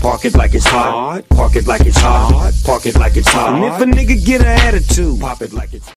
Park it like it's hot. Park it like it's hot. Park it like it's hot. And if a nigga get an attitude, Pop it like it's